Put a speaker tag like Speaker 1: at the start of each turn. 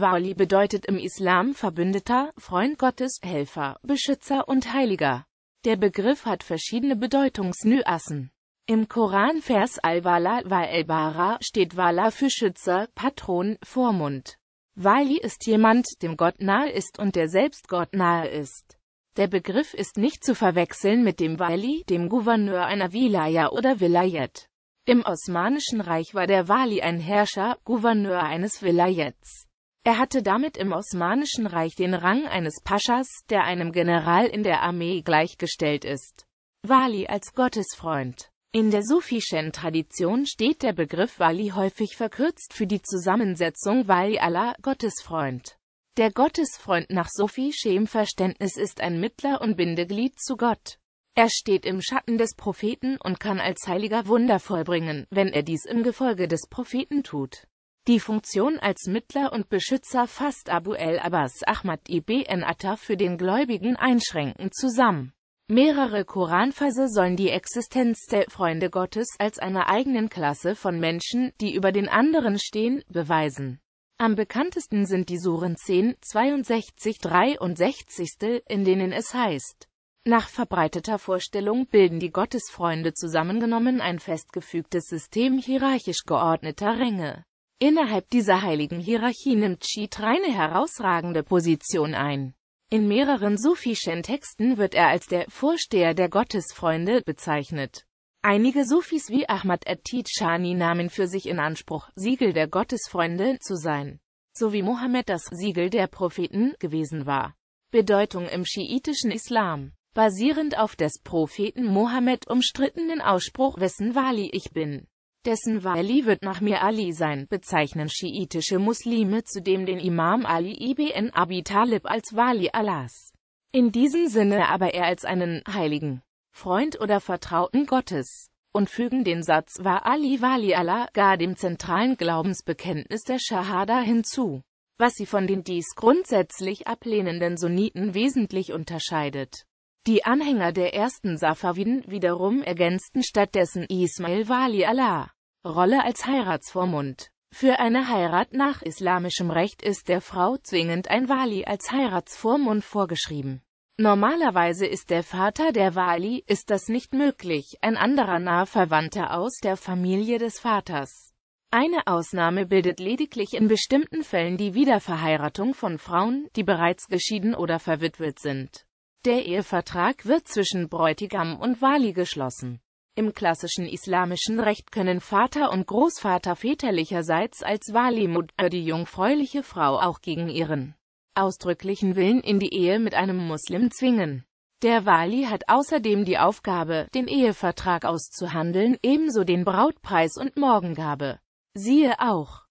Speaker 1: Wali bedeutet im Islam Verbündeter, Freund Gottes, Helfer, Beschützer und Heiliger. Der Begriff hat verschiedene Bedeutungsnuancen. Im Koranvers Al-Wala wa el-Bara steht Wala für Schützer, Patron, Vormund. Wali ist jemand, dem Gott nahe ist und der selbst Gott nahe ist. Der Begriff ist nicht zu verwechseln mit dem Wali, dem Gouverneur einer Wilaya oder Vilayet. Im Osmanischen Reich war der Wali ein Herrscher, Gouverneur eines Vilayets. Er hatte damit im Osmanischen Reich den Rang eines Paschas, der einem General in der Armee gleichgestellt ist. Wali als Gottesfreund in der sufischen Tradition steht der Begriff Wali häufig verkürzt für die Zusammensetzung Wali Allah, Gottesfreund. Der Gottesfreund nach sufischem Verständnis ist ein Mittler und Bindeglied zu Gott. Er steht im Schatten des Propheten und kann als Heiliger Wunder vollbringen, wenn er dies im Gefolge des Propheten tut. Die Funktion als Mittler und Beschützer fasst Abu el-Abbas Ahmad ibn Atta für den Gläubigen einschränkend zusammen. Mehrere Koranverse sollen die Existenz der Freunde Gottes als einer eigenen Klasse von Menschen, die über den anderen stehen, beweisen. Am bekanntesten sind die Suren 10, 62, 63, in denen es heißt, nach verbreiteter Vorstellung bilden die Gottesfreunde zusammengenommen ein festgefügtes System hierarchisch geordneter Ränge. Innerhalb dieser heiligen Hierarchie nimmt Schiit eine herausragende Position ein. In mehreren sufischen Texten wird er als der Vorsteher der Gottesfreunde bezeichnet. Einige Sufis wie Ahmad at-Tijani nahmen für sich in Anspruch, Siegel der Gottesfreunde zu sein, so wie Mohammed das Siegel der Propheten gewesen war. Bedeutung im schiitischen Islam Basierend auf des Propheten Mohammed umstrittenen Ausspruch, wessen Wali ich bin, dessen Wali wird nach mir Ali sein, bezeichnen schiitische Muslime zudem den Imam Ali ibn Abi Talib als Wali Allahs. In diesem Sinne aber er als einen Heiligen, Freund oder Vertrauten Gottes und fügen den Satz war Ali Wali Allah gar dem zentralen Glaubensbekenntnis der Shahada hinzu, was sie von den dies grundsätzlich ablehnenden Sunniten wesentlich unterscheidet. Die Anhänger der ersten Safawiden wiederum ergänzten stattdessen Ismail Wali Allah Rolle als Heiratsvormund. Für eine Heirat nach islamischem Recht ist der Frau zwingend ein Wali als Heiratsvormund vorgeschrieben. Normalerweise ist der Vater der Wali, ist das nicht möglich, ein anderer naher Verwandter aus der Familie des Vaters. Eine Ausnahme bildet lediglich in bestimmten Fällen die Wiederverheiratung von Frauen, die bereits geschieden oder verwitwet sind. Der Ehevertrag wird zwischen Bräutigam und Wali geschlossen. Im klassischen islamischen Recht können Vater und Großvater väterlicherseits als Walimut die jungfräuliche Frau auch gegen ihren ausdrücklichen Willen in die Ehe mit einem Muslim zwingen. Der Wali hat außerdem die Aufgabe, den Ehevertrag auszuhandeln, ebenso den Brautpreis und Morgengabe. Siehe auch